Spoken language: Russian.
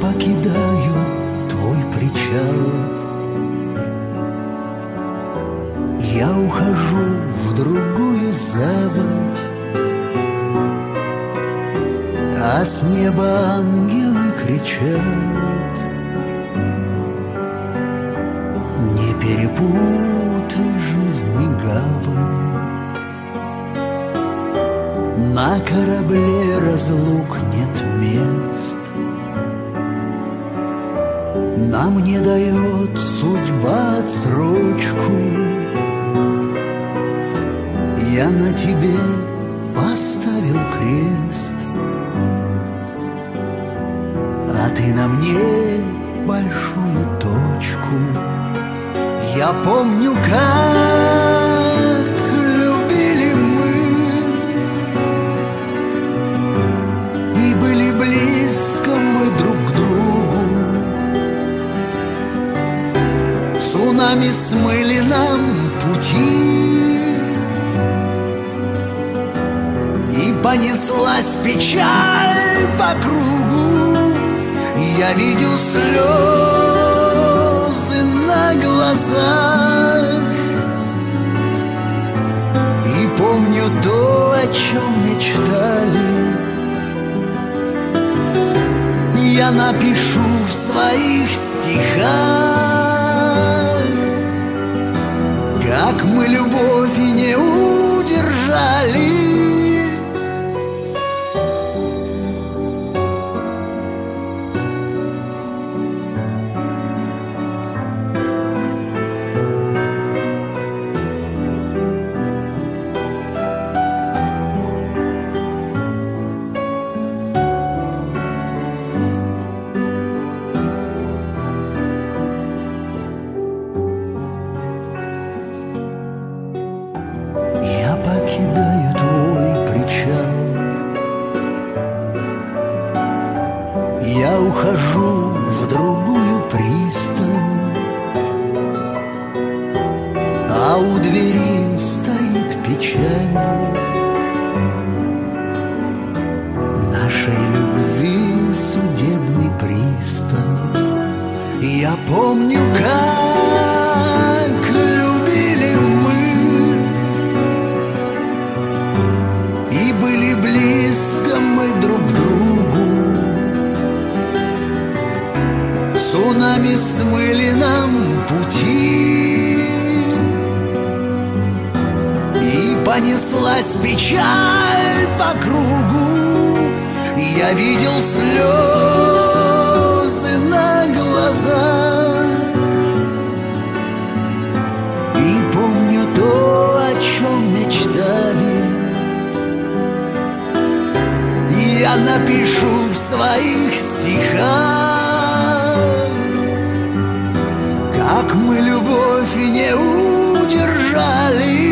покидаю твой причал. Я ухожу в другую заводь, А с неба ангелы кричат. Не перепутай жизни гавань, На корабле разлук нет мест. Нам не дает судьба отсрочку. Я на тебе поставил крест. А ты на мне большую точку. Я помню, как Цунами смыли нам пути. И понеслась печаль по кругу Я видел слезы на глазах. И помню то, о чем мечтали. Я напишу в своих стихах Как мы любовь и не удержали Нашей любви судебный пристав. Я помню, как любили мы. И были близко мы друг другу. Цунами смыли нам пути понеслась печаль по кругу. Я видел слезы на глазах. И помню то, о чем мечтали. Я напишу в своих стихах Как мы любовь не удержали